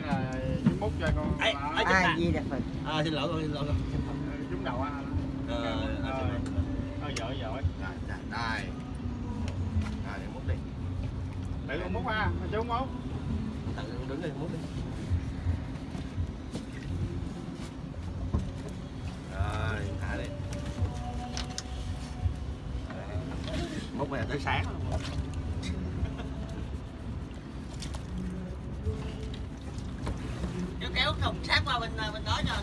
nay là 21 cho con. Ê, à, à, gì đẹp phật À xin lỗi con, xin lỗi con. Chúng ờ, đầu anh. Ờ, à, ờ, giỏi giỏi. Đây, đây. Đây, để múc đi. Để con múc ha, chú múc. Tự đứng đi, múc đi. Rồi, thả đi. Múc về tới sáng luôn. Kéo thùng sát qua bên bên đó cho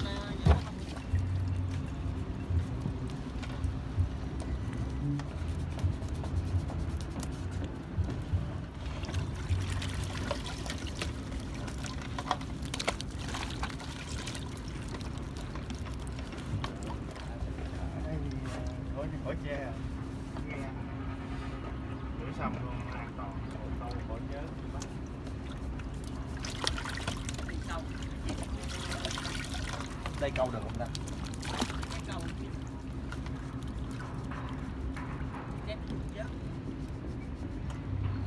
xong luôn, an toàn. Ô tô khỏi nhớ bị bắt câu đây câu được không ta?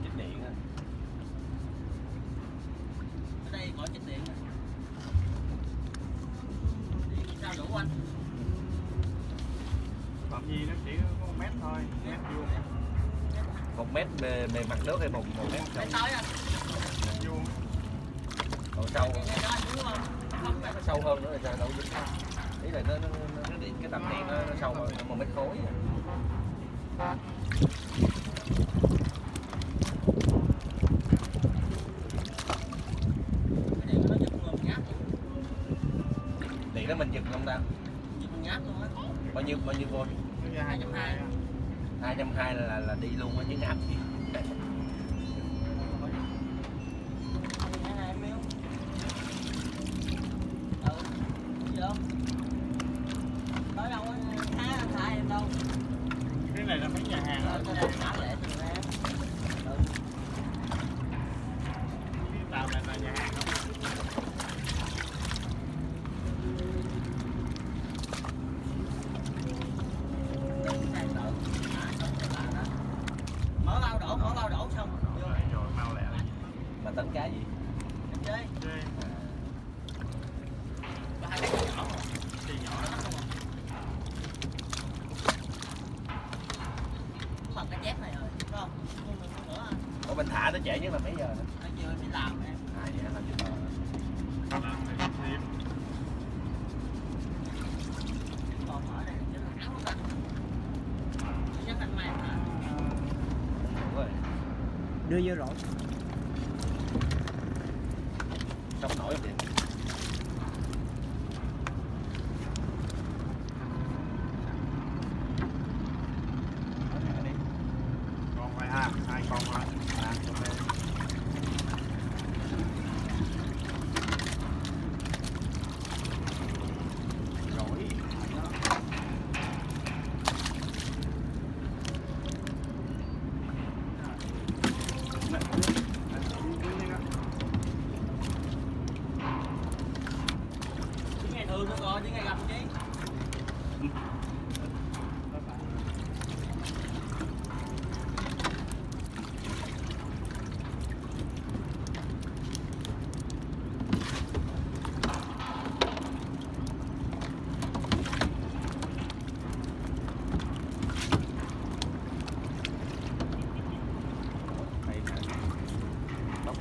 Chích điện á. Ở đây gọi chích điện nè. điện sao đủ anh? Phạm vi nó chỉ có một mét thôi mét vuông. Một mét bề, bề mặt nước hay một một mét sâu tới anh. Vuông còn sâu sâu hơn nữa là đâu dính ý là nó nó, nó, nó điện cái tầm điện nó, nó sâu hơn một mét khối vậy. đó mình giật không ta? Bao nhiêu bao nhiêu volt nó ra hai trăm hai. Á. hai trăm hai là, là đi luôn á chứ nạp gì hai hai miếu ừ gì đâu tới đâu á thả thả em đâu cái này là mấy nhà hàng Ờ, ở tôi đang thả lệ từ ra ừ. cái tàu này là nhà hàng không Này tự thả xong rồi là đó. mở bao đổ mở bao đổ xong vô rồi rồi mau lẹ lên tính cái gì? Em chơi chơi có hai cái nhỏ thì nhỏ nó không à. phần cái chép này rồi đúng không? Ủa mình thả tới trễ nhất là mấy giờ? Nè Bây giờ mới làm em. À vậy hả làm gì đó không làm thì thêm còn ở đây chứ là áo anh chắc anh may hả? Đúng rồi. Đưa vô rổ i didn't Ừ, chứ ngày nữa rồi chứ ngày gặp chứ Đây nè. Tóc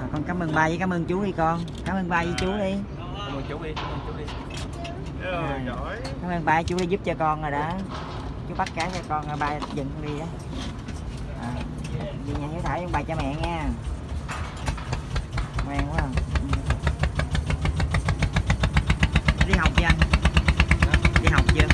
À, con cảm ơn ba với cảm ơn chú đi con cảm ơn ba với chú đi Cảm ơn chú đi, cảm ơn chú đi. Rồi, giỏi. cảm ơn ba với chú đã giúp cho con rồi đó chú bắt cá cho con rồi ba dựng đi á à, đi nhà hiếu thảo với bà cha mẹ nha ngoan quá à. Ừ. đi học chưa anh đi học chưa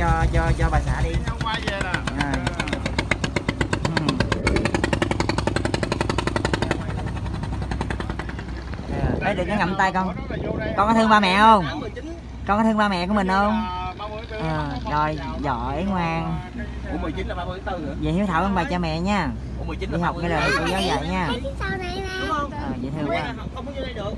cho cho cho bà xã đi à. ừ. Ê, đừng có ngậm tay con con có thương ba mẹ không con có thương ba mẹ của mình không à, rồi giỏi ngoan Ủa 19 là 34. Vậy Hiếu Thảo ơn bà cha mẹ nha. Ủa 19 là học cái lời cô giáo dạy nha. Ờ, dễ thương quá. Không có vô đây được.